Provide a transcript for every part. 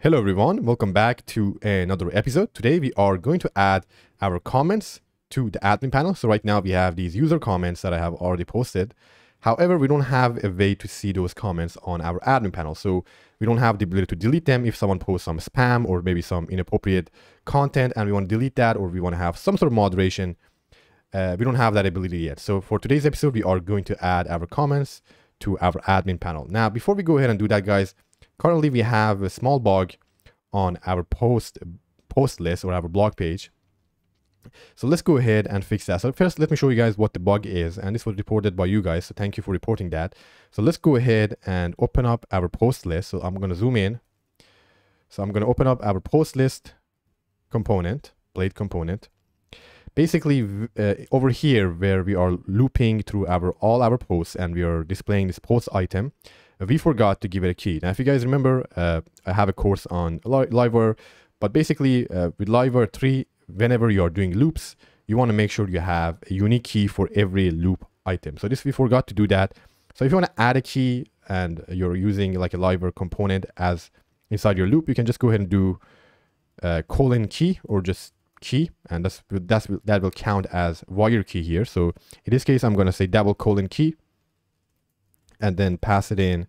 Hello everyone, welcome back to another episode. Today we are going to add our comments to the admin panel. So right now we have these user comments that I have already posted. However, we don't have a way to see those comments on our admin panel. So we don't have the ability to delete them if someone posts some spam or maybe some inappropriate content and we want to delete that or we want to have some sort of moderation. Uh, we don't have that ability yet. So for today's episode, we are going to add our comments to our admin panel. Now, before we go ahead and do that, guys, currently we have a small bug on our post post list or our blog page. So let's go ahead and fix that. So first, let me show you guys what the bug is. And this was reported by you guys. So thank you for reporting that. So let's go ahead and open up our post list. So I'm going to zoom in. So I'm going to open up our post list component, blade component. Basically, uh, over here where we are looping through our all our posts and we are displaying this post item, we forgot to give it a key. Now, if you guys remember, uh, I have a course on Livewire, but basically uh, with Livewire 3, whenever you are doing loops, you want to make sure you have a unique key for every loop item. So this, we forgot to do that. So if you want to add a key and you're using like a Livewire component as inside your loop, you can just go ahead and do uh, colon key or just key and that's that's that will count as wire key here so in this case i'm going to say double colon key and then pass it in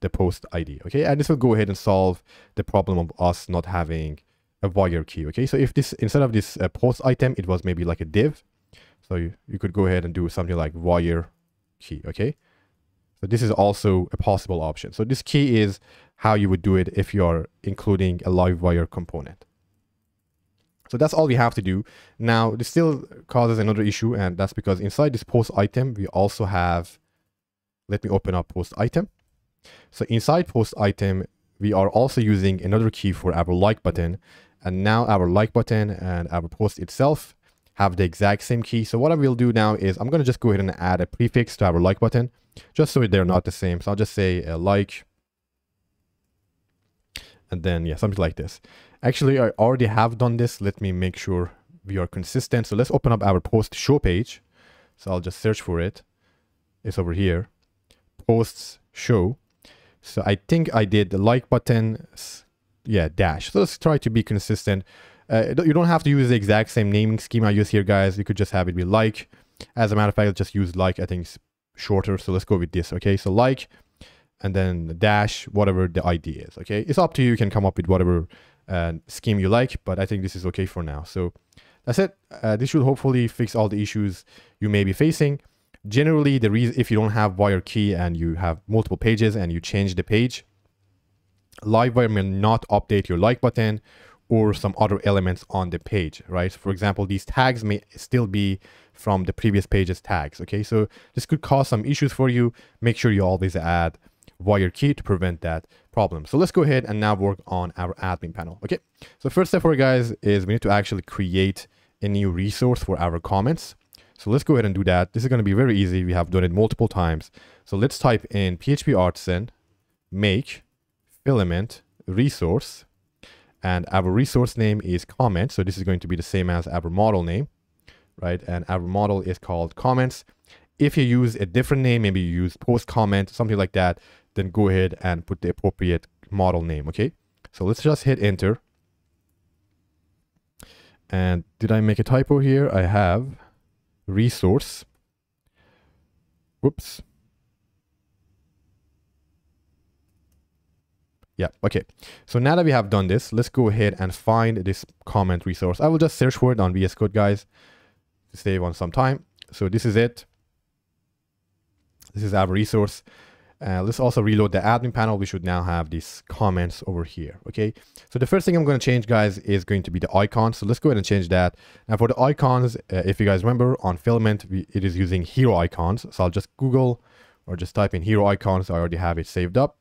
the post ID, okay? And this will go ahead and solve the problem of us not having a wire key, okay? So if this, instead of this uh, post item, it was maybe like a div, so you, you could go ahead and do something like wire key, okay? So this is also a possible option. So this key is how you would do it if you're including a Livewire component. So that's all we have to do. Now, this still causes another issue, and that's because inside this post item, we also have, let me open up post item. So inside post item, we are also using another key for our like button. And now our like button and our post itself have the exact same key. So what I will do now is I'm going to just go ahead and add a prefix to our like button just so they're not the same. So I'll just say a like and then yeah, something like this. Actually, I already have done this. Let me make sure we are consistent. So let's open up our post show page. So I'll just search for it. It's over here. Posts show. So I think I did the like button, yeah, dash. So let's try to be consistent. Uh, you don't have to use the exact same naming scheme I use here, guys. You could just have it be like. As a matter of fact, I'll just use like. I think it's shorter. So let's go with this. Okay, so like, and then dash, whatever the ID is. Okay, it's up to you. You can come up with whatever uh, scheme you like, but I think this is okay for now. So that's it. Uh, this should hopefully fix all the issues you may be facing generally the reason if you don't have wire key and you have multiple pages and you change the page livewire may not update your like button or some other elements on the page right? For example these tags may still be from the previous page's tags okay? So this could cause some issues for you. Make sure you always add wire key to prevent that problem. So let's go ahead and now work on our admin panel okay? So first step for you guys is we need to actually create a new resource for our comments so let's go ahead and do that. This is going to be very easy. We have done it multiple times. So let's type in PHP artisan make filament resource and our resource name is comment. So this is going to be the same as our model name, right? And our model is called comments. If you use a different name, maybe you use post comment, something like that, then go ahead and put the appropriate model name, okay? So let's just hit enter. And did I make a typo here? I have resource. Whoops. Yeah, okay. So now that we have done this, let's go ahead and find this comment resource. I will just search for it on VS Code, guys, to save on some time. So this is it. This is our resource. Uh, let's also reload the admin panel. We should now have these comments over here. Okay. So the first thing I'm going to change, guys, is going to be the icon. So let's go ahead and change that. Now for the icons, uh, if you guys remember on Filament, we, it is using Heroicons. So I'll just Google or just type in Heroicons. I already have it saved up.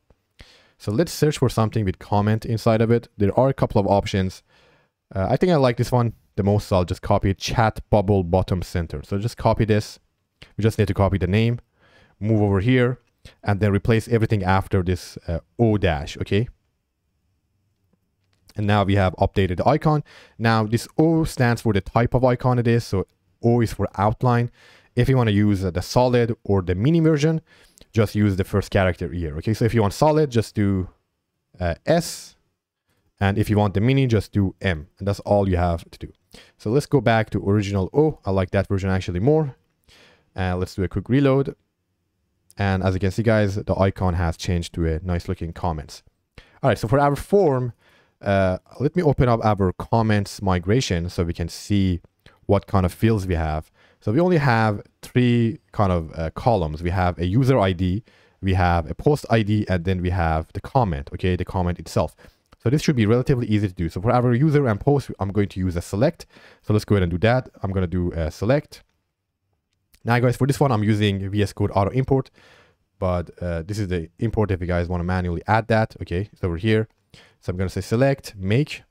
So let's search for something with comment inside of it. There are a couple of options. Uh, I think I like this one the most. So I'll just copy chat bubble bottom center. So just copy this. We just need to copy the name, move over here and then replace everything after this uh, O dash, okay? And now we have updated the icon. Now this O stands for the type of icon it is. So O is for outline. If you want to use uh, the solid or the mini version, just use the first character here. Okay, so if you want solid, just do uh, S. And if you want the mini, just do M. And that's all you have to do. So let's go back to original O. I like that version actually more. And let's do a quick reload. And as you can see, guys, the icon has changed to a nice looking comments. All right, so for our form, uh, let me open up our comments migration so we can see what kind of fields we have. So we only have three kind of uh, columns. We have a user ID, we have a post ID, and then we have the comment, okay, the comment itself. So this should be relatively easy to do. So for our user and post, I'm going to use a select. So let's go ahead and do that. I'm going to do a select. Now guys, for this one, I'm using VS Code auto import, but uh, this is the import if you guys want to manually add that. Okay, so over here. So I'm going to say select, make.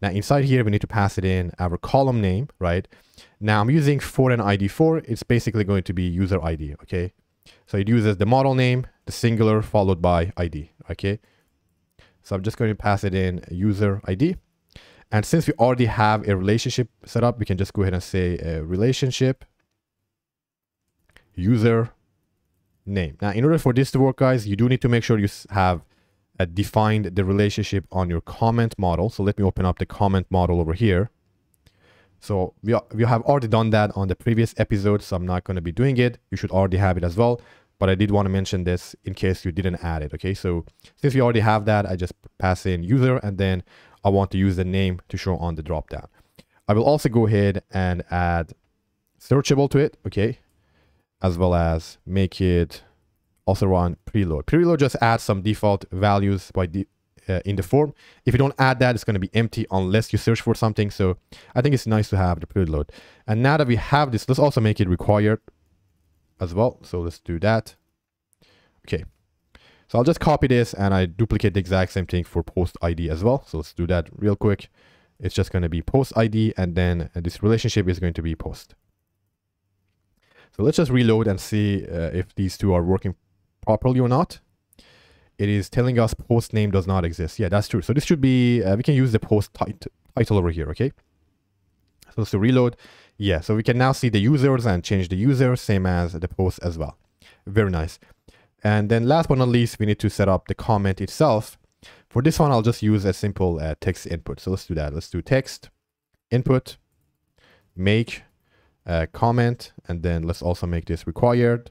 Now inside here, we need to pass it in our column name, right? Now I'm using foreign ID 4. It's basically going to be user ID, okay? So it uses the model name, the singular followed by ID, okay? So I'm just going to pass it in user ID. And since we already have a relationship set up, we can just go ahead and say a relationship user name. Now, in order for this to work, guys, you do need to make sure you have uh, defined the relationship on your comment model. So let me open up the comment model over here. So we, we have already done that on the previous episode, so I'm not going to be doing it. You should already have it as well. But I did want to mention this in case you didn't add it. Okay, so since we already have that, I just pass in user and then I want to use the name to show on the dropdown. I will also go ahead and add searchable to it. Okay, as well as make it also run preload. Preload just adds some default values by the, uh, in the form. If you don't add that, it's going to be empty unless you search for something. So I think it's nice to have the preload. And now that we have this, let's also make it required as well. So let's do that. Okay. So I'll just copy this and I duplicate the exact same thing for post ID as well. So let's do that real quick. It's just going to be post ID and then this relationship is going to be post. So let's just reload and see uh, if these two are working properly or not. It is telling us post name does not exist. Yeah, that's true. So this should be, uh, we can use the post tit title over here, okay? So let's reload. Yeah, so we can now see the users and change the user, same as the post as well. Very nice. And then last but not least, we need to set up the comment itself. For this one, I'll just use a simple uh, text input. So let's do that. Let's do text input, make uh, comment, and then let's also make this required.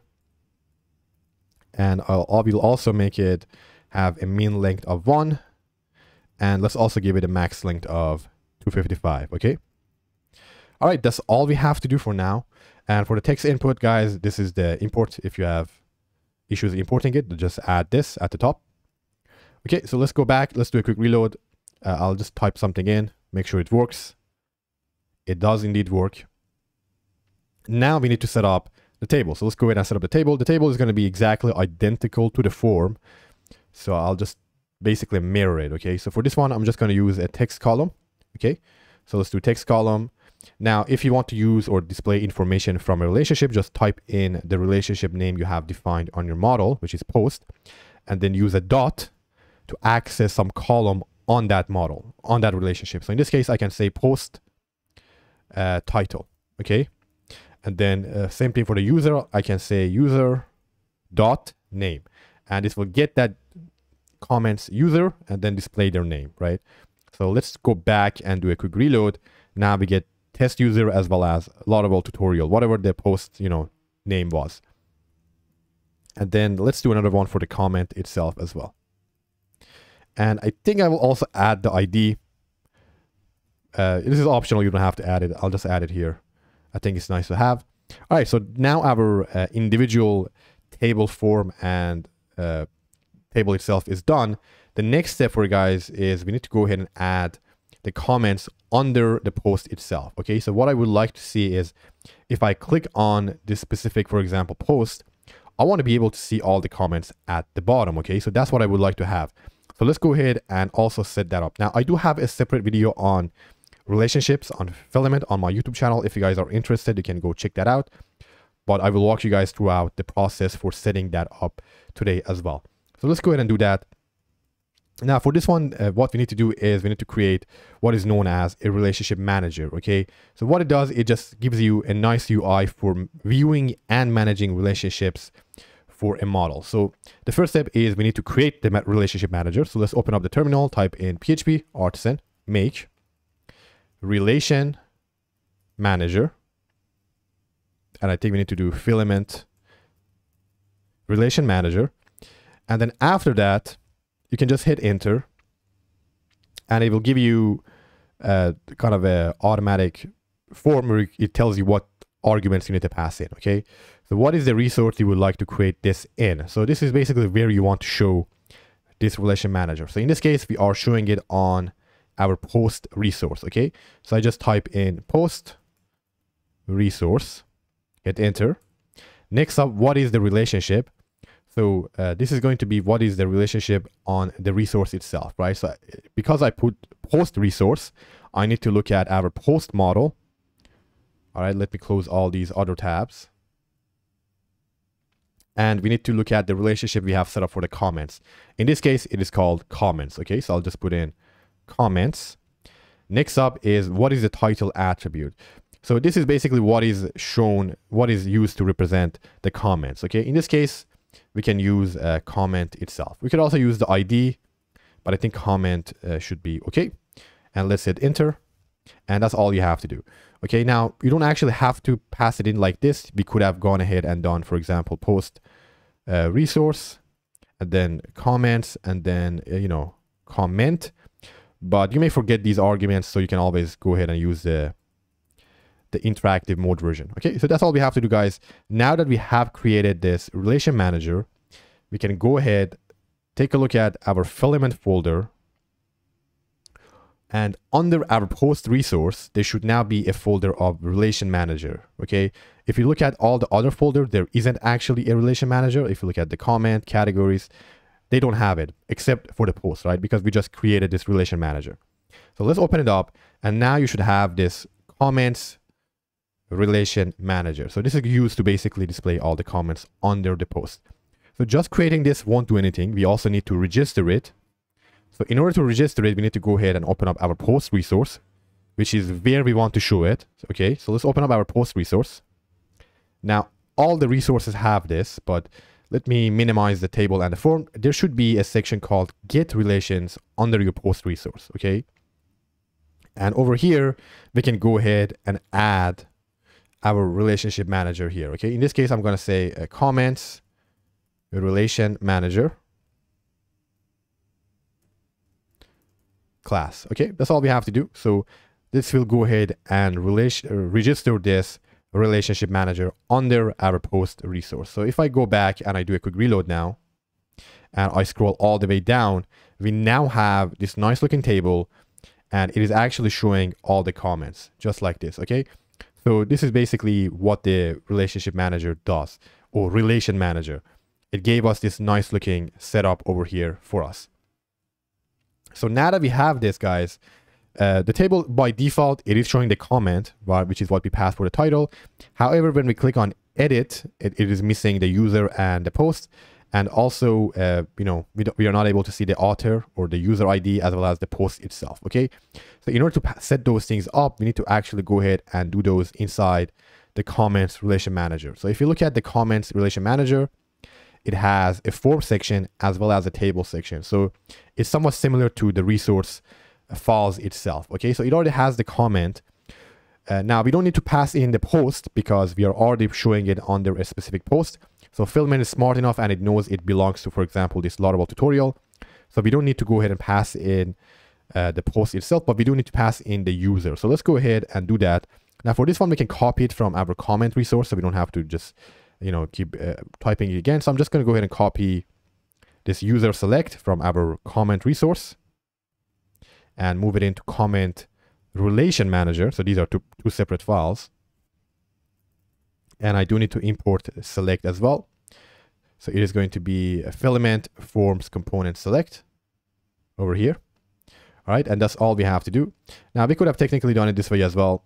And I'll, I will also make it have a min length of one. And let's also give it a max length of 255, okay? All right, that's all we have to do for now. And for the text input, guys, this is the import. If you have issues importing it, just add this at the top. Okay, so let's go back. Let's do a quick reload. Uh, I'll just type something in, make sure it works. It does indeed work. Now we need to set up the table. So let's go ahead and set up the table. The table is going to be exactly identical to the form. So I'll just basically mirror it. Okay, so for this one, I'm just going to use a text column. Okay, so let's do text column. Now, if you want to use or display information from a relationship, just type in the relationship name you have defined on your model, which is post, and then use a dot to access some column on that model, on that relationship. So in this case, I can say post uh, title, okay? And then uh, same thing for the user, I can say user dot name. And this will get that comments user and then display their name, right? So let's go back and do a quick reload. Now we get test user as well as Laravel tutorial, whatever the post, you know, name was. And then let's do another one for the comment itself as well. And I think I will also add the ID. Uh, this is optional. You don't have to add it. I'll just add it here. I think it's nice to have. All right. So now our uh, individual table form and uh, table itself is done. The next step for you guys is we need to go ahead and add the comments under the post itself. Okay, so what I would like to see is if I click on this specific, for example, post, I want to be able to see all the comments at the bottom. Okay, so that's what I would like to have. So let's go ahead and also set that up. Now, I do have a separate video on relationships on Filament on my YouTube channel. If you guys are interested, you can go check that out. But I will walk you guys throughout the process for setting that up today as well. So let's go ahead and do that. Now for this one, uh, what we need to do is we need to create what is known as a relationship manager, okay? So what it does, it just gives you a nice UI for viewing and managing relationships for a model. So the first step is we need to create the relationship manager. So let's open up the terminal, type in PHP artisan make relation manager. And I think we need to do filament relation manager. And then after that, you can just hit enter and it will give you uh, kind of a automatic form where it tells you what arguments you need to pass in, okay? So what is the resource you would like to create this in? So this is basically where you want to show this relation manager. So in this case, we are showing it on our post resource, okay? So I just type in post resource, hit enter. Next up, what is the relationship? So uh, this is going to be what is the relationship on the resource itself, right? So because I put post resource, I need to look at our post model. All right, let me close all these other tabs. And we need to look at the relationship we have set up for the comments. In this case, it is called comments. Okay, so I'll just put in comments. Next up is what is the title attribute? So this is basically what is shown, what is used to represent the comments. Okay, in this case, we can use a comment itself. We could also use the ID, but I think comment uh, should be okay. And let's hit enter. And that's all you have to do. Okay, now you don't actually have to pass it in like this. We could have gone ahead and done, for example, post uh, resource and then comments and then, uh, you know, comment. But you may forget these arguments, so you can always go ahead and use the the interactive mode version. Okay, so that's all we have to do, guys. Now that we have created this relation manager, we can go ahead, take a look at our filament folder. And under our post resource, there should now be a folder of relation manager. Okay, if you look at all the other folder, there isn't actually a relation manager. If you look at the comment categories, they don't have it except for the post, right? Because we just created this relation manager. So let's open it up. And now you should have this comments relation manager. So this is used to basically display all the comments under the post. So just creating this won't do anything. We also need to register it. So in order to register it, we need to go ahead and open up our post resource, which is where we want to show it. Okay, so let's open up our post resource. Now, all the resources have this, but let me minimize the table and the form. There should be a section called get relations under your post resource. Okay. And over here, we can go ahead and add our relationship manager here. Okay, in this case, I'm going to say uh, comments relation manager class. Okay, that's all we have to do. So this will go ahead and relation, uh, register this relationship manager under our post resource. So if I go back and I do a quick reload now, and I scroll all the way down, we now have this nice looking table and it is actually showing all the comments just like this. Okay. So this is basically what the relationship manager does or relation manager. It gave us this nice looking setup over here for us. So now that we have this guys, uh, the table by default, it is showing the comment, which is what we passed for the title. However, when we click on edit, it, it is missing the user and the post. And also, uh, you know, we, we are not able to see the author or the user ID as well as the post itself, okay? So in order to set those things up, we need to actually go ahead and do those inside the comments relation manager. So if you look at the comments relation manager, it has a form section as well as a table section. So it's somewhat similar to the resource files itself, okay? So it already has the comment. Uh, now we don't need to pass in the post because we are already showing it under a specific post. So Filament is smart enough and it knows it belongs to, for example, this Laravel tutorial. So we don't need to go ahead and pass in uh, the post itself, but we do need to pass in the user. So let's go ahead and do that. Now for this one, we can copy it from our comment resource, so we don't have to just, you know, keep uh, typing it again. So I'm just going to go ahead and copy this user select from our comment resource and move it into comment relation manager. So these are two, two separate files and I do need to import select as well. So it is going to be a filament forms component select over here. All right, and that's all we have to do. Now we could have technically done it this way as well.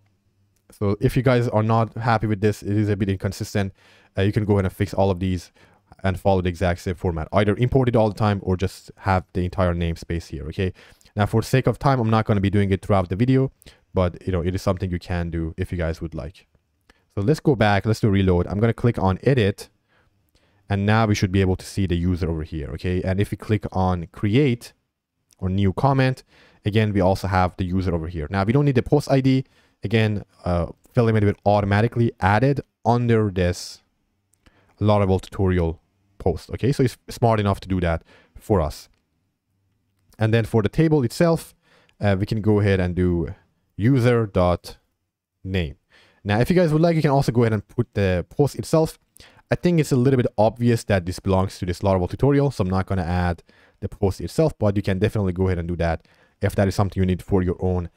So if you guys are not happy with this, it is a bit inconsistent. Uh, you can go ahead and fix all of these and follow the exact same format. Either import it all the time or just have the entire namespace here, okay? Now for sake of time, I'm not going to be doing it throughout the video, but you know, it is something you can do if you guys would like. So let's go back. Let's do reload. I'm going to click on edit. And now we should be able to see the user over here, okay? And if we click on create or new comment, again, we also have the user over here. Now we don't need the post ID. Again, uh, Filament will automatically added under this Laravel tutorial post, okay? So it's smart enough to do that for us. And then for the table itself, uh, we can go ahead and do user dot name. Now, if you guys would like, you can also go ahead and put the post itself. I think it's a little bit obvious that this belongs to this Laravel tutorial, so I'm not going to add the post itself, but you can definitely go ahead and do that if that is something you need for your own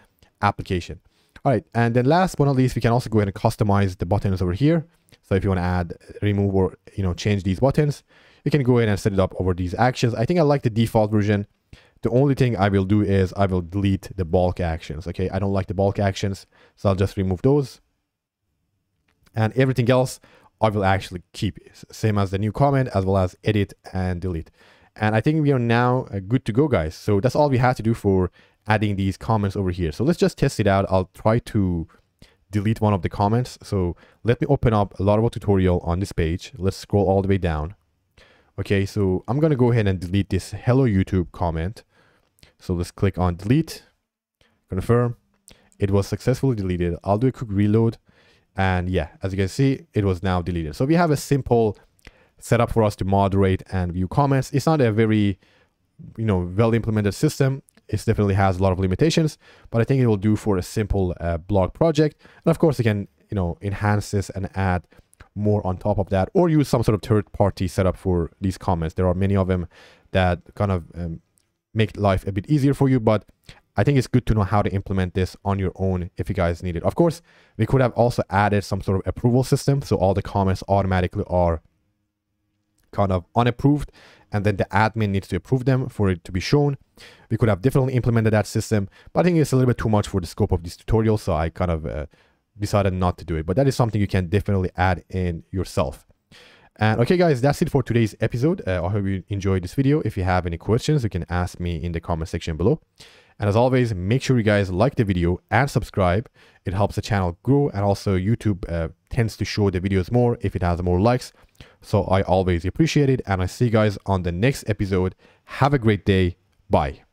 application. All right, and then last but not least, we can also go ahead and customize the buttons over here. So if you want to add, remove, or you know change these buttons, you can go ahead and set it up over these actions. I think I like the default version. The only thing I will do is I will delete the bulk actions. Okay, I don't like the bulk actions, so I'll just remove those. And everything else, I will actually keep same as the new comment as well as edit and delete. And I think we are now uh, good to go, guys. So that's all we had to do for adding these comments over here. So let's just test it out. I'll try to delete one of the comments. So let me open up a Laravel tutorial on this page. Let's scroll all the way down. Okay, so I'm going to go ahead and delete this hello YouTube comment. So let's click on delete, confirm. It was successfully deleted. I'll do a quick reload. And yeah, as you can see, it was now deleted. So we have a simple setup for us to moderate and view comments. It's not a very, you know, well implemented system. It definitely has a lot of limitations, but I think it will do for a simple uh, blog project. And of course, you can, you know, enhance this and add more on top of that or use some sort of third party setup for these comments. There are many of them that kind of um, make life a bit easier for you, but I think it's good to know how to implement this on your own if you guys need it. Of course, we could have also added some sort of approval system. So all the comments automatically are kind of unapproved and then the admin needs to approve them for it to be shown. We could have definitely implemented that system, but I think it's a little bit too much for the scope of this tutorial. So I kind of uh, decided not to do it, but that is something you can definitely add in yourself. And okay, guys, that's it for today's episode. Uh, I hope you enjoyed this video. If you have any questions, you can ask me in the comment section below. And as always, make sure you guys like the video and subscribe. It helps the channel grow and also YouTube uh, tends to show the videos more if it has more likes. So I always appreciate it and I see you guys on the next episode. Have a great day. Bye.